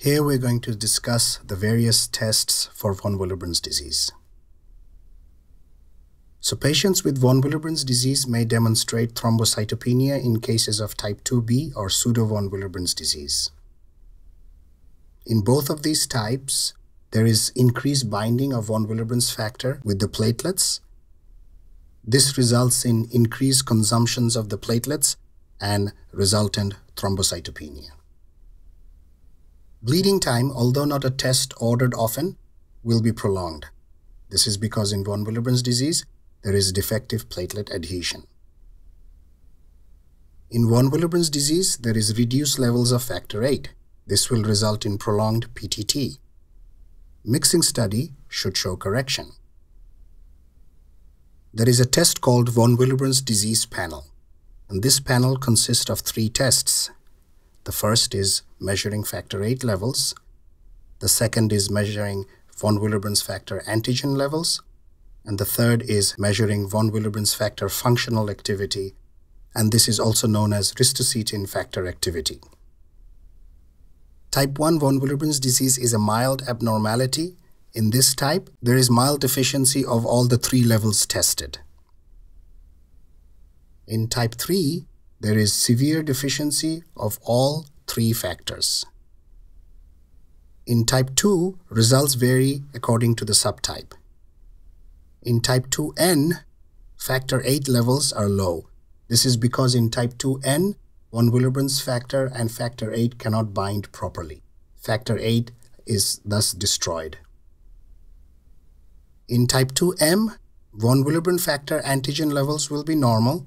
Here we're going to discuss the various tests for von Willebrand's disease. So patients with von Willebrand's disease may demonstrate thrombocytopenia in cases of type 2b or pseudo von Willebrand's disease. In both of these types, there is increased binding of von Willebrand's factor with the platelets. This results in increased consumptions of the platelets and resultant thrombocytopenia. Bleeding time, although not a test ordered often, will be prolonged. This is because in von Willebrand's disease, there is defective platelet adhesion. In von Willebrand's disease, there is reduced levels of factor VIII. This will result in prolonged PTT. Mixing study should show correction. There is a test called von Willebrand's disease panel, and this panel consists of three tests the first is measuring factor VIII levels. The second is measuring von Willebrand's factor antigen levels. And the third is measuring von Willebrand's factor functional activity. And this is also known as ristocetin cofactor activity. Type 1 von Willebrand's disease is a mild abnormality. In this type, there is mild deficiency of all the three levels tested. In type 3, there is severe deficiency of all three factors. In type 2, results vary according to the subtype. In type 2N, factor 8 levels are low. This is because in type 2N, von Willebrand's factor and factor 8 cannot bind properly. Factor 8 is thus destroyed. In type 2M, von Willebrand factor antigen levels will be normal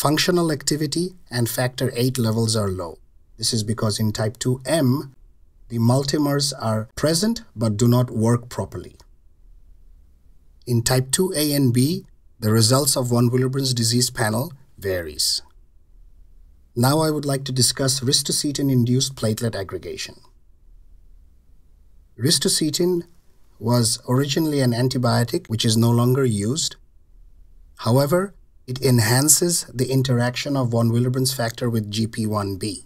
Functional activity and factor VIII levels are low. This is because in type 2M, the multimers are present but do not work properly. In type 2A and B, the results of von Willebrand's disease panel varies. Now I would like to discuss ristocetin-induced platelet aggregation. Ristocetin was originally an antibiotic which is no longer used. However, it enhances the interaction of von Willebrand's factor with GP1B.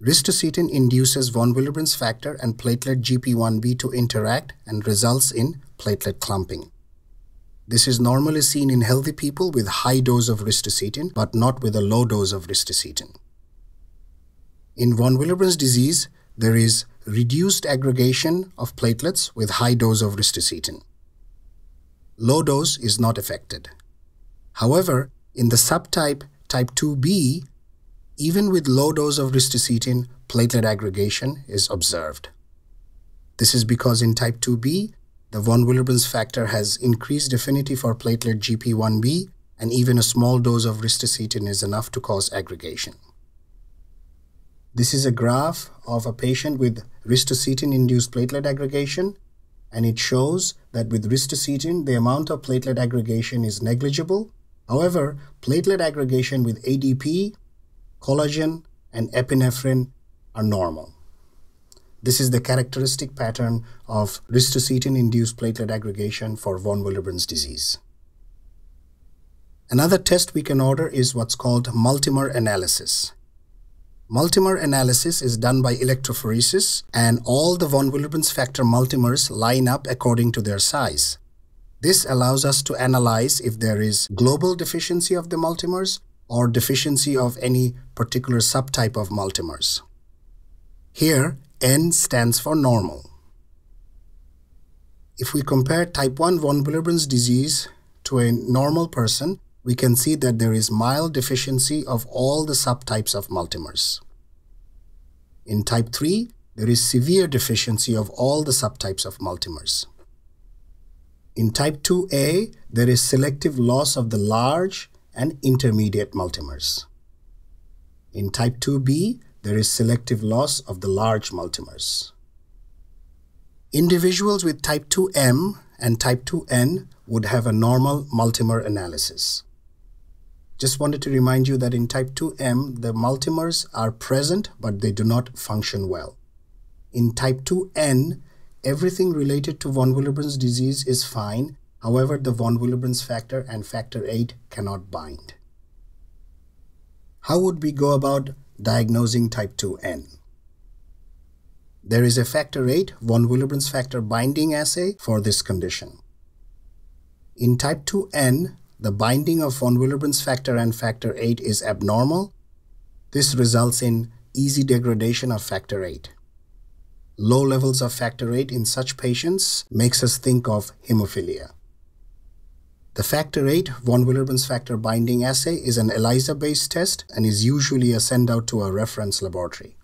Ristocetin induces von Willebrand's factor and platelet GP1B to interact and results in platelet clumping. This is normally seen in healthy people with high dose of ristocetin, but not with a low dose of ristocetin. In von Willebrand's disease, there is reduced aggregation of platelets with high dose of ristocetin. Low dose is not affected. However, in the subtype type 2b, even with low dose of ristocetin, platelet aggregation is observed. This is because in type 2b, the von Willebrand's factor has increased affinity for platelet GP1b, and even a small dose of ristocetin is enough to cause aggregation. This is a graph of a patient with ristocetin-induced platelet aggregation, and it shows that with ristocetin, the amount of platelet aggregation is negligible, However, platelet aggregation with ADP, collagen, and epinephrine are normal. This is the characteristic pattern of ristocetin-induced platelet aggregation for von Willebrand's disease. Another test we can order is what's called multimer analysis. Multimer analysis is done by electrophoresis and all the von Willebrand's factor multimers line up according to their size. This allows us to analyze if there is global deficiency of the multimers or deficiency of any particular subtype of multimers. Here, N stands for normal. If we compare type 1 von Willebrand's disease to a normal person, we can see that there is mild deficiency of all the subtypes of multimers. In type 3, there is severe deficiency of all the subtypes of multimers. In type 2A, there is selective loss of the large and intermediate multimers. In type 2B, there is selective loss of the large multimers. Individuals with type 2M and type 2N would have a normal multimer analysis. Just wanted to remind you that in type 2M, the multimers are present, but they do not function well. In type 2N, Everything related to von Willebrand's disease is fine. However, the von Willebrand's factor and factor VIII cannot bind. How would we go about diagnosing type 2N? There is a factor 8 von Willebrand's factor binding assay for this condition. In type 2N, the binding of von Willebrand's factor and factor 8 is abnormal. This results in easy degradation of factor 8. Low levels of factor 8 in such patients makes us think of hemophilia. The factor 8 von Willebrand's factor binding assay is an ELISA based test and is usually a send out to a reference laboratory.